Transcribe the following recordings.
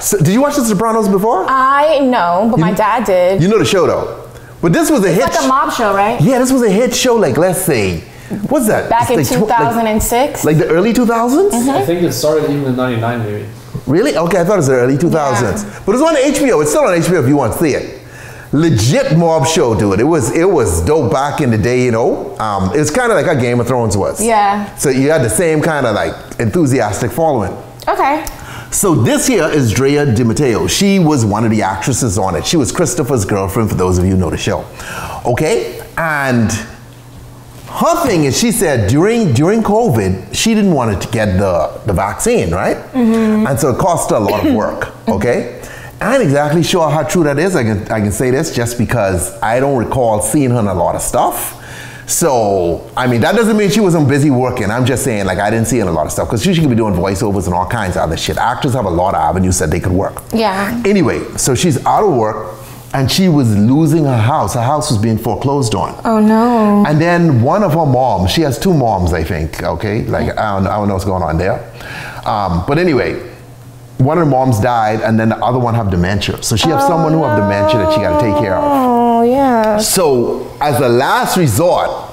So, did you watch The Sopranos before? I know, but my dad did. You know the show though. But this was a hit. It's like a mob show, right? Yeah, this was a hit show. Like let's say, what's that? Back It's in like tw- like- 2006. Like, the early 2000s? I think it started even in '99, maybe. Really? Okay, I thought it was the early 2000s. But it's on HBO. It's still on HBO if you want to see it. Legit mob show, dude. It was it was dope back in the day, you know. Um, it's kind of like how Game of Thrones was. Yeah. So you had the same kind of like enthusiastic following. okay. So this here is Drea De Matteo. She was one of the actresses on it. She was Christopher's girlfriend, for those of you who know the show. Okay? And her thing is she said during during COVID, she didn't want to get the, the vaccine, right? Mm-hmm. And so it cost her a lot of work, okay? I ain't exactly sure how true that is. I can I can say this just because I don't recall seeing her in a lot of stuff. So, I mean, that doesn't mean she wasn't busy working. I'm just saying, like, I didn't see her in a lot of stuff because she could be doing voiceovers and all kinds of other shit. Actors have a lot of avenues that they could work. Yeah. Anyway, so she's out of work and she was losing her house. Her house was being foreclosed on. Oh no. And then one of her moms, she has two moms, I think, okay? Like, I don't, I don't know what's going on there. Um, but anyway, one of the moms died and then the other one have dementia. So she has someone who have dementia that she got to take care of. Oh yeah. So, as a last resort,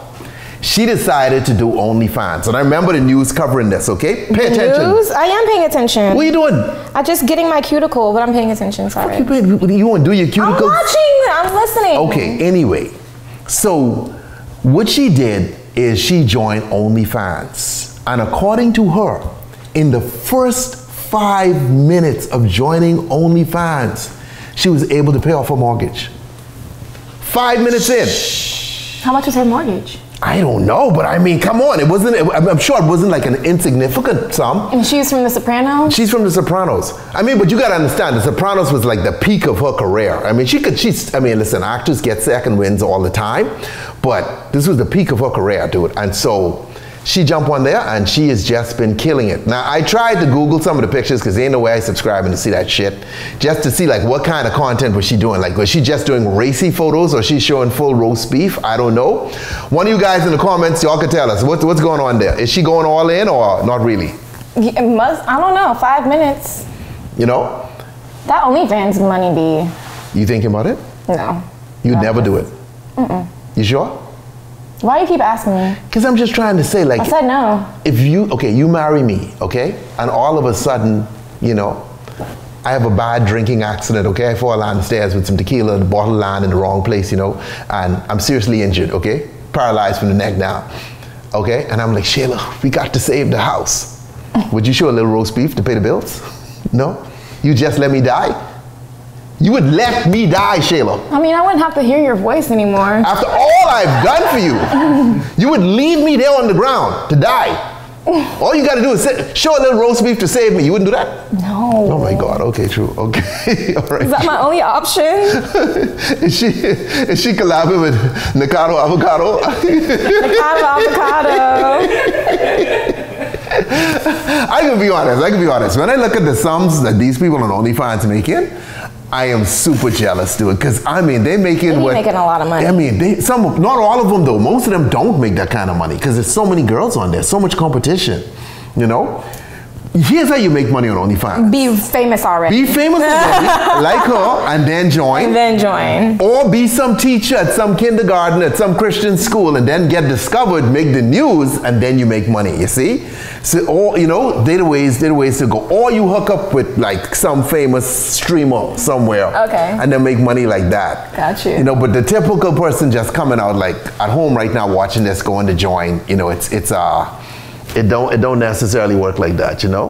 she decided to do OnlyFans. And I remember the news covering this, okay? Pay attention. News? I am paying attention. What are you doing? I'm just getting my cuticle, but I'm paying attention. Sorry. You, pay- you want to do your cuticle? I'm watching. I'm listening. Okay, anyway. So, what she did is she joined OnlyFans. And according to her, in the first five minutes of joining OnlyFans, she was able to pay off her mortgage. Five minutes in. How much was her mortgage? I don't know, but I mean, come on. It wasn't, I'm I'm sure it wasn't like an insignificant sum. And she's from The Sopranos. She's from The Sopranos. I mean, but you gotta understand, The Sopranos was like the peak of her career. I mean, she could, she's, I mean, listen, actors get second wins all the time, but this was the peak of her career, dude. And so she jumped on there and she has just been killing it. Now, I tried to Google some of the pictures because ain't no way I subscribing to see that shit, just to see like what kind of content was she doing. Like, was she just doing racy photos or she showing full roast beef? I don't know. One of you guys in the comments, y'all can tell us what's, what's going on there. Is she going all in or not really? It must. I don't know. Five minutes. You know? That OnlyFans money be. You thinking about it? No. You'd never do it. You sure? Why do you keep asking me? Because I'm just trying to say, like, I said no. if you, okay, you marry me, okay, and all of a sudden, you know, I have a bad drinking accident, okay, I fall down the stairs with some tequila, the bottle land in the wrong place, you know, and I'm seriously injured, okay, paralyzed from the neck down, okay, and I'm like, Shayla, we got to save the house. Would you show a little roast beef to pay the bills? No? You just let me die? You would let me die, Shayla. I mean, I wouldn't have to hear your voice anymore. After all I've done for you, you would leave me there on the ground to die. All you gotta do is sit, show a little roast beef to save me. You wouldn't do that? No. Oh my God. Okay, true. Okay, all right. Is that my only option? is she is she collabing with Nikocado Avocado? avocado. I can be honest. I can be honest. When I look at the sums that these people on OnlyFans making, I am super jealous, dude. Because I mean, they making They what making a lot of money. I mean, they some not all of them though. Most of them don't make that kind of money because there's so many girls on there, so much competition. You know. Here's how you make money on OnlyFans. Be famous already. Be famous already, like her, and then join. and then join. Or be some teacher at some kindergarten at some Christian school and then get discovered, make the news, and then you make money, you see? So, or, you know, there are ways, there are ways to go. Or you hook up with like some famous streamer somewhere. Okay. And then make money like that. Got you. You know, but the typical person just coming out like at home right now watching this, going to join, you know, it's, it's, uh, it don't, it don't necessarily work like that, you know?